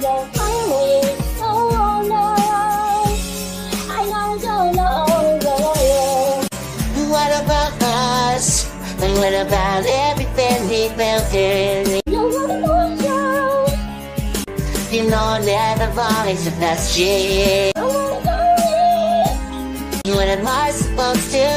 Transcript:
You're finally so alone. I know, you're not know, yeah. What about us? And what about everything we felt in? You're running on show. You know that I've always the best year. I wanna. What am I supposed to